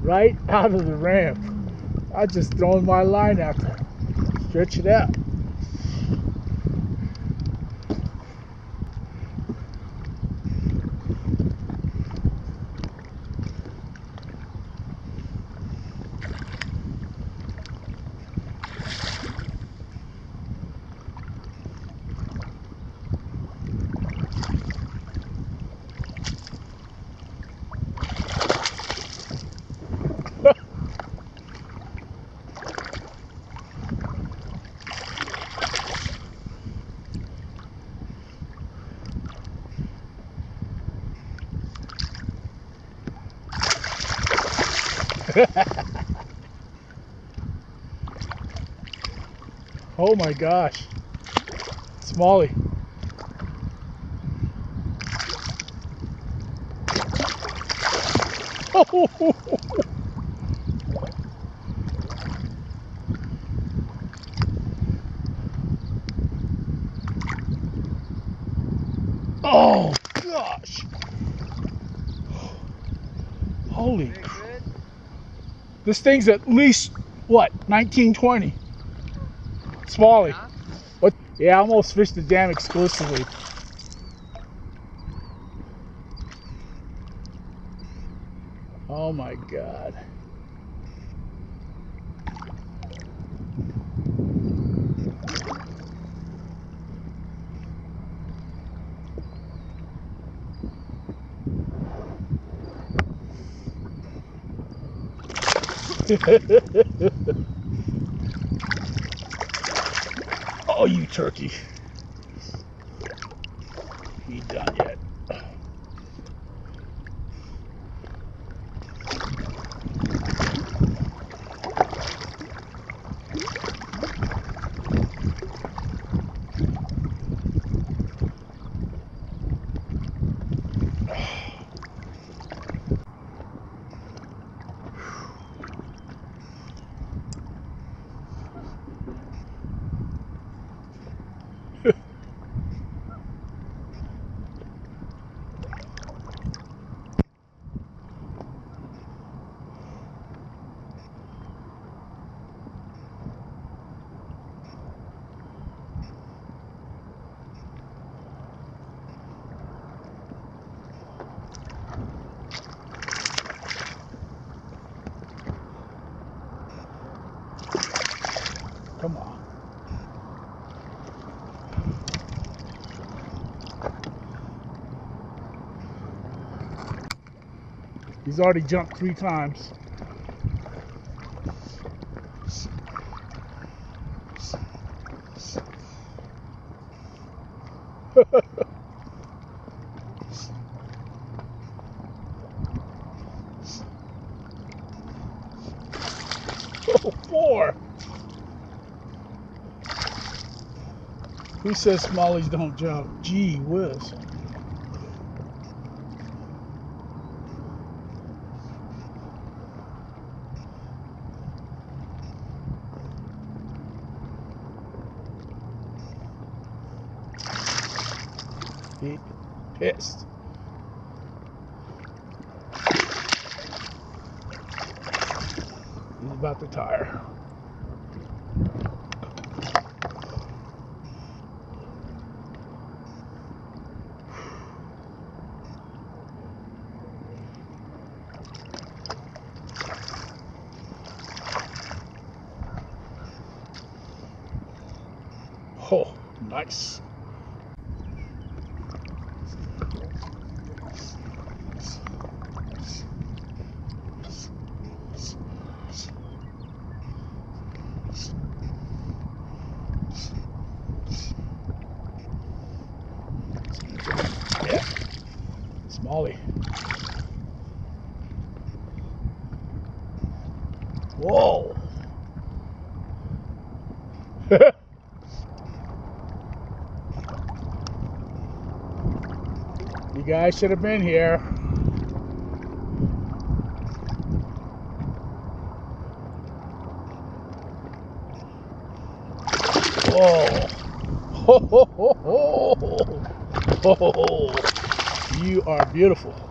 right out of the ramp. I just thrown my line out there. Stretch it out. oh my gosh. Smalley. Oh gosh. Holy crap. This thing's at least what, 1920? Smalley. Yeah? What? Yeah, I almost fished the dam exclusively. Oh my god. oh, you turkey. You done yet? Come on. He's already jumped three times. oh, four. Who says smallies don't jump? Gee whiz. He pissed. He's about to tire. Oh, nice. Yeah. Whoa. you guys should have been here. Whoa. Ho, ho, ho, ho. Ho, ho, ho. You are beautiful.